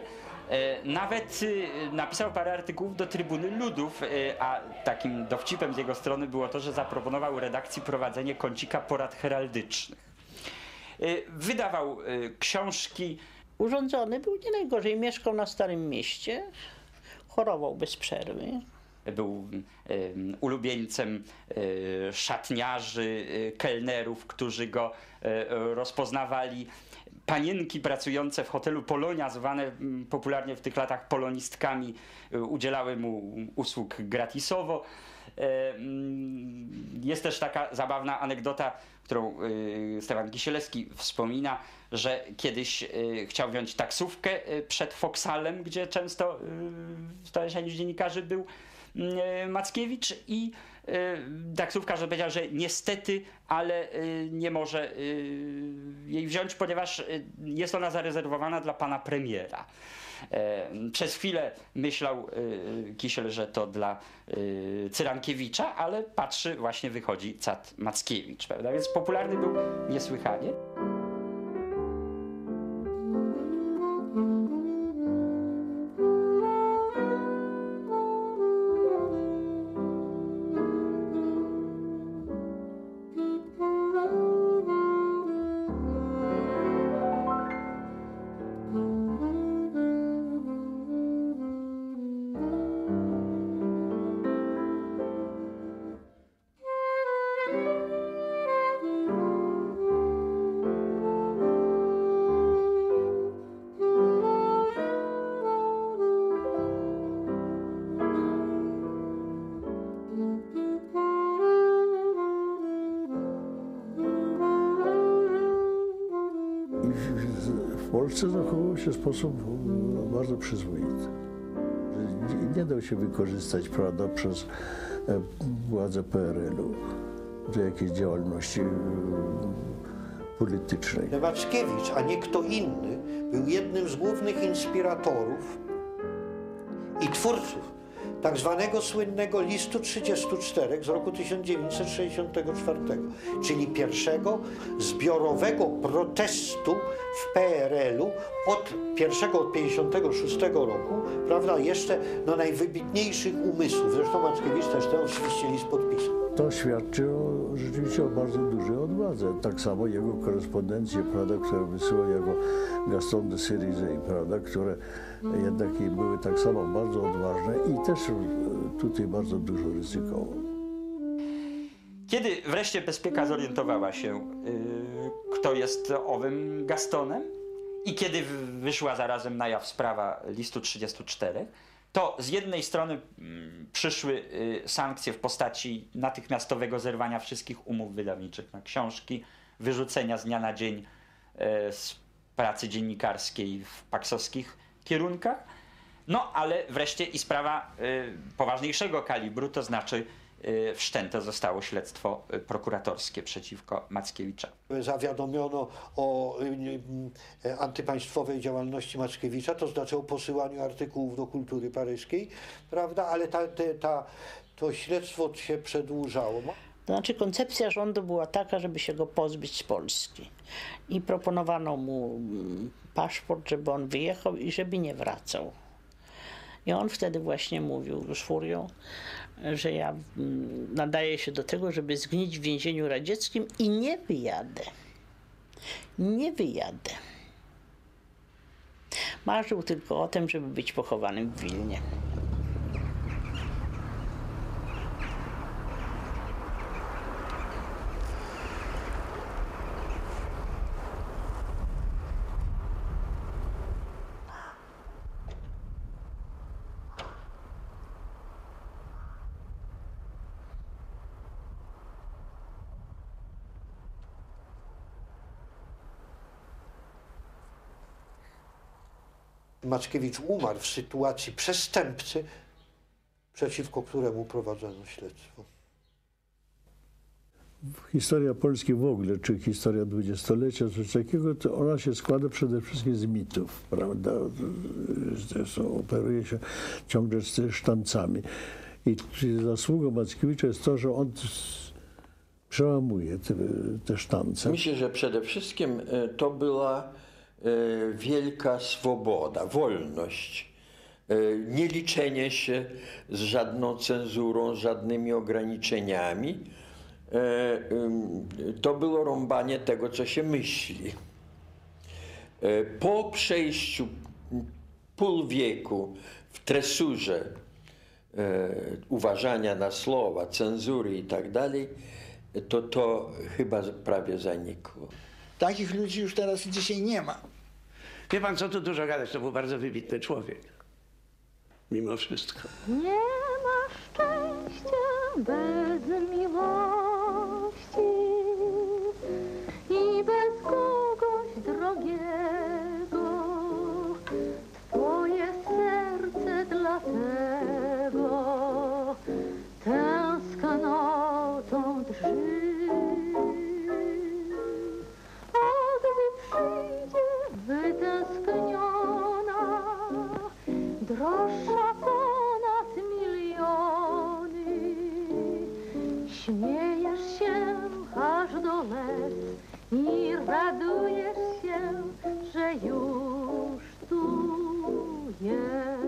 E, Nawet y, napisał parę artykułów do Trybuny Ludów, y, a takim dowcipem z jego strony było to, że zaproponował redakcji prowadzenie kącika porad heraldycznych. Wydawał książki. Urządzony był nie najgorzej. Mieszkał na Starym Mieście, chorował bez przerwy. Był em, ulubieńcem e, szatniarzy, e, kelnerów, którzy go e, rozpoznawali. Panienki pracujące w hotelu Polonia, zwane mm, popularnie w tych latach polonistkami, udzielały mu usług gratisowo. Mm, Jest też taka zabawna anegdota, którą y, Stefan Kisielewski wspomina, że kiedyś y, chciał wziąć taksówkę y, przed Foxhalem, gdzie często w Stowarzyszeniu Dziennikarzy był Mackiewicz i taksówkarz powiedział, że niestety, ale y, nie może y, jej wziąć, ponieważ y, jest ona zarezerwowana dla pana premiera. Przez chwilę myślał y, Kisiel, że to dla y, Cyrankiewicza, ale patrzy, właśnie wychodzi Cat Mackiewicz, prawda? Więc popularny był niesłychanie. Sposób bardzo przyzwoity. Nie, dał się wykorzystać, prawda, przez e, władze PRL-u do jakiejś działalności e, politycznej. Mackiewicz, a nie kto inny, był jednym z głównych inspiratorów i twórców tak zwanego słynnego listu 34 z roku 1964, czyli pierwszego zbiorowego protestu w PRL-u od pierwszego od 56 roku, prawda, jeszcze no, najwybitniejszych umysłów. Zresztą Mackiewicz też ten oczywiście list podpisał. To świadczy o, rzeczywiście o bardzo dużej odwadze. Tak samo jego korespondencje, prawda, które wysyłał jako Gaston de Syrizy, prawda, które jednak i były tak samo bardzo odważne i też e, tutaj bardzo dużo ryzykował. Kiedy wreszcie bezpieka zorientowała się, y, kto jest owym Gastonem i kiedy wyszła zarazem na jaw sprawa listu 34, to z jednej strony mm, przyszły y, sankcje w postaci natychmiastowego zerwania wszystkich umów wydawniczych na książki, wyrzucenia z dnia na dzień e, z pracy dziennikarskiej w paksowskich kierunkach, no ale wreszcie i sprawa y, poważniejszego kalibru, to znaczy wszczęte zostało śledztwo y, prokuratorskie przeciwko Mackiewicza. Zawiadomiono o y, y, antypaństwowej działalności Mackiewicza, to znaczy o posyłaniu artykułów do kultury paryskiej, prawda? Ale ta, te, ta, to śledztwo się przedłużało. To znaczy koncepcja rządu była taka, żeby się go pozbyć z Polski. I proponowano mu mm, paszport, żeby on wyjechał i żeby nie wracał. I on wtedy właśnie mówił z furią, że ja mm, nadaję się do tego, żeby zgnić w więzieniu radzieckim i nie wyjadę. Nie wyjadę. Marzył tylko o tym, żeby być pochowanym w Wilnie. Mackiewicz umarł w sytuacji przestępcy, przeciwko któremu prowadzono śledztwo. Historia Polski w ogóle, czy historia dwudziestolecia, coś takiego, to ona się składa przede wszystkim z mitów, prawda? Są, operuje się ciągle z sztancami. I zasługą Mackiewicza jest to, że on przełamuje te, te sztance. Myślę, że przede wszystkim e, to była wielka swoboda, wolność. E, Nie liczenie się z żadną cenzurą, żadnymi ograniczeniami. E, To było rąbanie tego, co się myśli. E, Po przejściu pół wieku w tresurze e, uważania na słowa, cenzury i tak dalej, to to chyba prawie zanikło. Takich ludzi już teraz dzisiaj nie ma. Wie pan, co tu dużo gadać, to był bardzo wybitny człowiek. Mimo wszystko. Nie ma szczęścia bez miłości Śmiejesz się aż do les i radujesz się, że już tu jest.